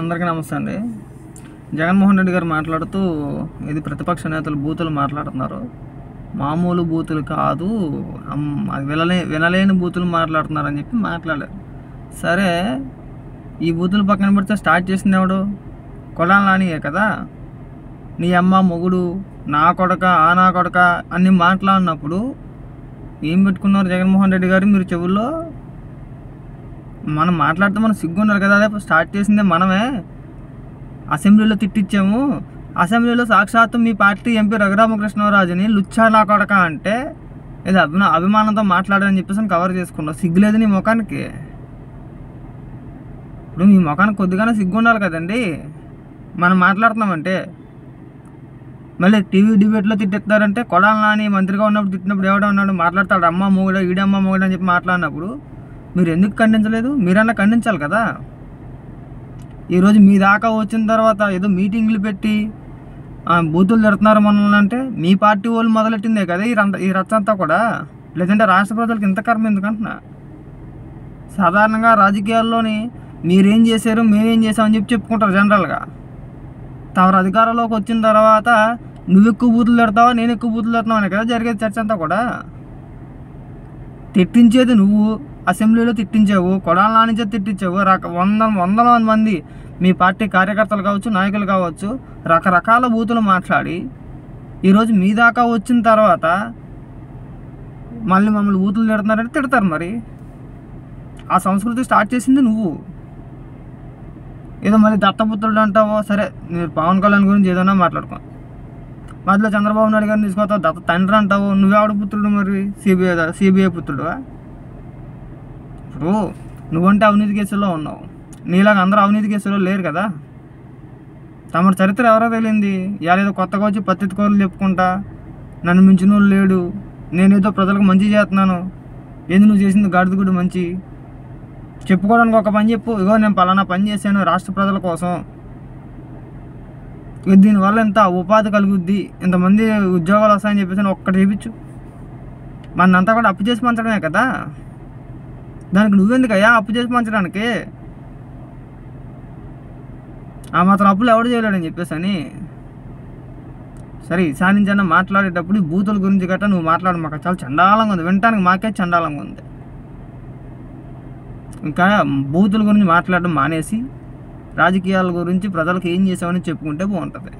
అందరికీ నమస్తే అండి. జగన్మోహన్ రెడ్డి గారు మాట్లాడుతూ ఇది ప్రతిపక్ష నేతలు బూతులు మాట్లాడుతున్నారు. మామూలు బూతులు కాదు వినలే వినలేని బూతులు మాట్లాడుతున్నారని చెప్పి మాట్లాడారు. సరే ఈ బూతులు పక్కన పెడితే స్టార్ట్ చేసింది ఎవడు? కొడాలి నానియే కదా? నీ అమ్మ మొగుడు నా కొడక ఆ నా కొడక అన్ని మాట్లాడినప్పుడు ఏం పెట్టుకున్నారు జగన్మోహన్ రెడ్డి గారు? మీరు చెవుల్లో మనం మాట్లాడితే మనం సిగ్గున్నారు కదా అదే స్టార్ట్ చేసిందే మనమే. అసెంబ్లీలో తిట్టించాము అసెంబ్లీలో సాక్షాత్తు మీ పార్టీ ఎంపీ రఘురామకృష్ణరాజుని లుచ్చా నా కొడక అంటే ఇది అభిమా అభిమానంతో మాట్లాడని చెప్పేసి కవర్ చేసుకున్నావు. సిగ్గులేదు నీ ముఖానికి? ఇప్పుడు మీ ముఖానికి కొద్దిగానే సిగ్గు ఉండాలి కదండి. మనం మాట్లాడుతున్నామంటే. మళ్ళీ టీవీ డిబేట్లో తిట్టిస్తారంటే కొడాలని మంత్రిగా ఉన్నప్పుడు తిట్టినప్పుడు ఎవడో ఉన్నాడు మాట్లాడతాడు. అమ్మ మొగుడ ఈడమ్మ మొగుడు అని చెప్పి మాట్లాడినప్పుడు మీరు ఎందుకు ఖండించలేదు? మీరన్నా ఖండించాలి కదా? ఈరోజు మీ దాకా వచ్చిన తర్వాత ఏదో మీటింగ్లు పెట్టి ఆ, బూతులు తిడుతున్నారు మనల్ని అంటే మీ పార్టీ వాళ్ళు మొదలెట్టిందే కదా ఈ రంత ఈ రచ్చంతా కూడా? లేదంటే రాష్ట్ర ప్రజలకు ఇంత కర్మ ఎందుకంటున్నా? సాధారణంగా రాజకీయాల్లోని మీరేం చేశారు మేమేం చేసామని చెప్పి చెప్పుకుంటారు జనరల్గా. తమరు అధికారంలోకి వచ్చిన తర్వాత నువ్వు ఎక్కువ బూతులు తిడతావా నేను ఎక్కువ బూతులు తిడుతున్నావు అనే కదా జరిగేది చర్చ అంతా కూడా. తిట్టించేది నువ్వు అసెంబ్లీలో తిట్టించావు కొడాల నుంచే తిట్టించావు. రక వంద వందల మంది మీ పార్టీ కార్యకర్తలు కావచ్చు నాయకులు కావచ్చు రకరకాల బూతులు మాట్లాడి ఈరోజు మీ దాకా వచ్చిన తర్వాత మళ్ళీ మమ్మల్ని బూతులు తిడుతున్నారంటే తిడతారు మరి. ఆ సంస్కృతి స్టార్ట్ చేసింది నువ్వు. ఏదో మళ్ళీ దత్తపుత్రుడు అంటావో సరే మీరు పవన్ కళ్యాణ్ గురించి ఏదైనా మాట్లాడుకో. మధ్యలో చంద్రబాబు నాయుడు గారిని తీసుకోతావు దత్త తండ్రి అంటావు నువ్వెవడు పుత్రుడు మరి సిబిఐ సిబిఐ పుత్రుడువా? ఇప్పుడు నువ్వంటే అవినీతి కేసుల్లో ఉన్నావు. నీలాగా అందరూ అవినీతి కేసులో లేరు కదా. తమ చరిత్ర ఎవరో తెలియంది. ఏదో కొత్తగా వచ్చి పత్తితి చెప్పుకుంటా నన్ను మించిన వాళ్ళు లేడు. నేనేదో ప్రజలకు మంచి చేస్తున్నాను. ఏంది నువ్వు చేసింది గాడిదగుడు మంచి? చెప్పుకోవడానికి ఒక పని చెప్పు. ఇగో నేను పలానా పని చేశాను రాష్ట్ర ప్రజల కోసం. ఇక దీనివల్ల ఇంత ఉపాధి కలుగుద్ది? ఇంతమంది ఉద్యోగాలు వస్తాయని చెప్పేసి నువ్వు ఒక్కటి చూపించు. మనంతా కూడా అప్పు చేసి పంచడమే కదా. దానికి నువ్వెందుకయ్యా అప్పు చేసి పంచడానికి? ఆ మాత్రం అప్పులు ఎవడు చేయలేడని చెప్పేసి అని. సరే ఈసారి నుంచి అన్న మాట్లాడేటప్పుడు ఈ బూతుల గురించి గట్రా నువ్వు మాట్లాడు మాకు చాలా చండాలంగా ఉంది. వినటానికి మాకే చండాలంగా ఉంది. ఇంకా బూతుల గురించి మాట్లాడడం మానేసి రాజకీయాల గురించి ప్రజలకు ఏం చేసామని చెప్పుకుంటే బాగుంటుంది.